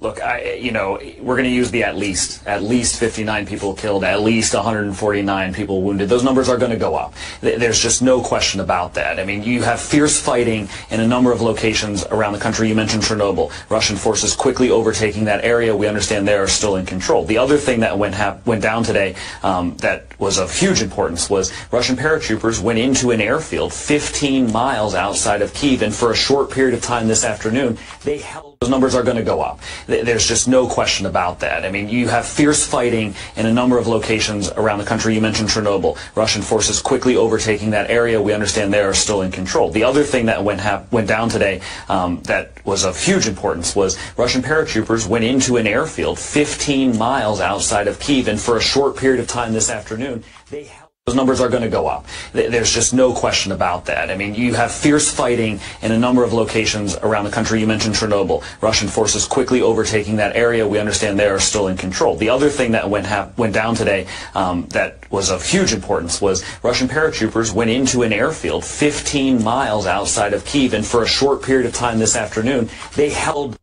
Look, I, you know, we're going to use the at least, at least 59 people killed, at least 149 people wounded. Those numbers are going to go up. There's just no question about that. I mean, you have fierce fighting in a number of locations around the country. You mentioned Chernobyl. Russian forces quickly overtaking that area. We understand they are still in control. The other thing that went went down today um, that was of huge importance was Russian paratroopers went into an airfield 15 miles outside of Kiev, and for a short period of time this afternoon, they held those numbers are going to go up. There's just no question about that. I mean, you have fierce fighting in a number of locations around the country. You mentioned Chernobyl. Russian forces quickly overtaking that area. We understand they are still in control. The other thing that went went down today um, that was of huge importance was Russian paratroopers went into an airfield 15 miles outside of Kiev, and for a short period of time this afternoon, they those numbers are going to go up. There's just no question about that. I mean, you have fierce fighting in a number of locations around the country. You mentioned Chernobyl. Russian forces quickly overtaking that area. We understand they are still in control. The other thing that went went down today um, that was of huge importance was Russian paratroopers went into an airfield 15 miles outside of Kiev, and for a short period of time this afternoon, they held